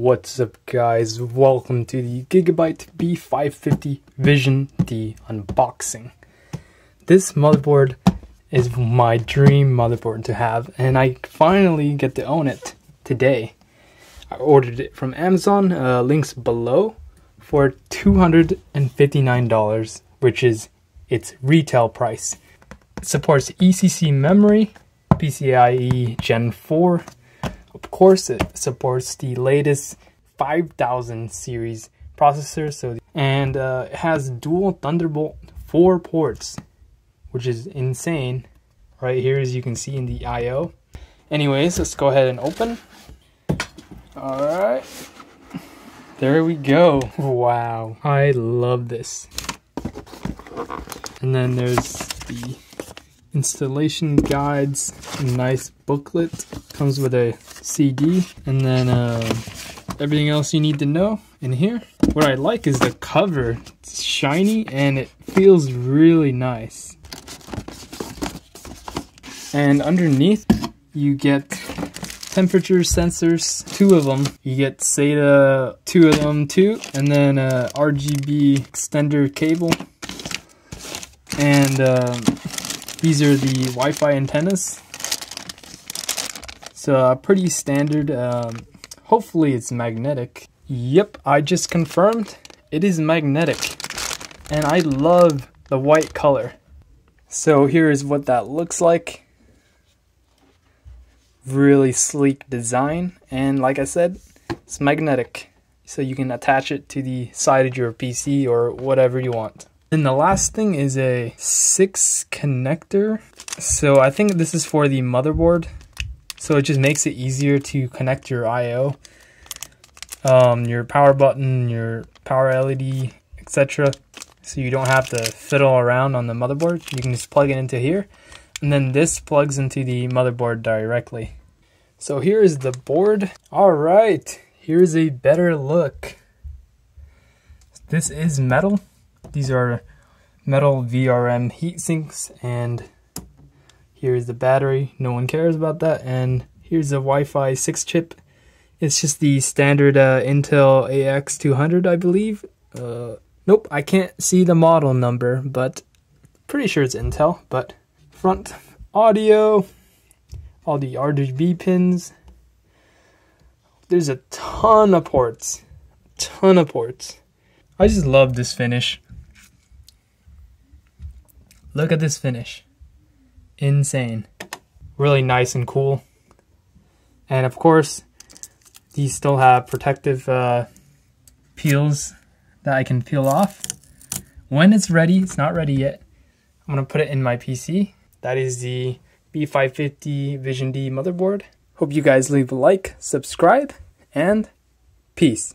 What's up guys, welcome to the Gigabyte B550 Vision D unboxing. This motherboard is my dream motherboard to have and I finally get to own it today. I ordered it from Amazon, uh, links below, for $259 which is its retail price. It supports ECC memory, PCIe Gen 4, of course, it supports the latest 5000 series processor, so and uh, it has dual Thunderbolt 4 ports, which is insane. Right here, as you can see in the I/O. Anyways, let's go ahead and open. All right, there we go. Wow, I love this. And then there's the installation guides, nice booklet, comes with a CD, and then uh, everything else you need to know in here. What I like is the cover. It's shiny and it feels really nice. And underneath, you get temperature sensors, two of them. You get SATA, two of them too, and then a RGB extender cable. And um, these are the Wi-Fi antennas. So uh, pretty standard. Um, hopefully it's magnetic. Yep, I just confirmed it is magnetic. And I love the white color. So here is what that looks like. Really sleek design. And like I said, it's magnetic. So you can attach it to the side of your PC or whatever you want. And the last thing is a six connector. So I think this is for the motherboard. So it just makes it easier to connect your I.O. Um, your power button, your power LED, etc. So you don't have to fiddle around on the motherboard. You can just plug it into here. And then this plugs into the motherboard directly. So here is the board. All right, here's a better look. This is metal. These are metal VRM heat sinks and here's the battery. No one cares about that. And here's the Wi-Fi 6 chip. It's just the standard uh, Intel AX200, I believe. Uh, nope, I can't see the model number, but pretty sure it's Intel. But front audio, all the RGB pins. There's a ton of ports, ton of ports. I just love this finish. Look at this finish. Insane. Really nice and cool. And of course, these still have protective uh, peels that I can peel off. When it's ready, it's not ready yet, I'm to put it in my PC. That is the B550 Vision D motherboard. Hope you guys leave a like, subscribe, and peace.